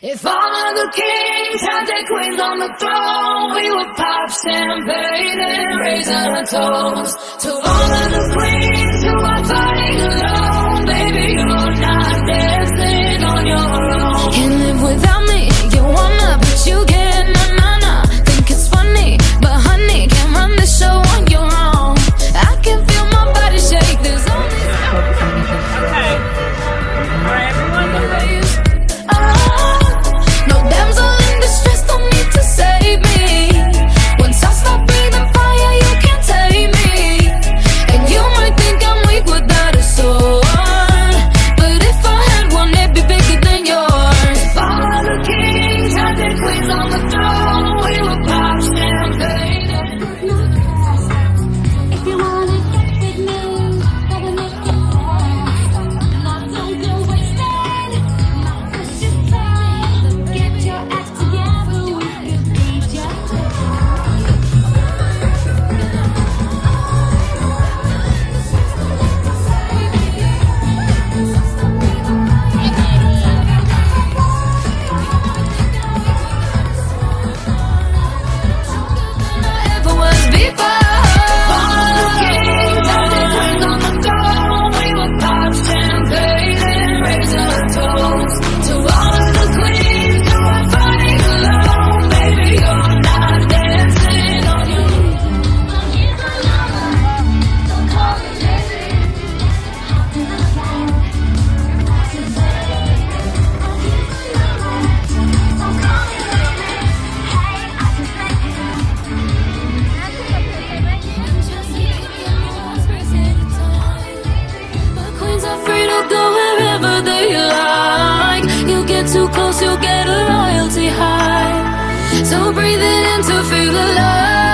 If all of the kings had their queens on the throne, we would pop champagne and raise our toast to all of the queens. They'll go wherever they like. You get too close, you'll get a royalty high. So breathe it in to feel alive.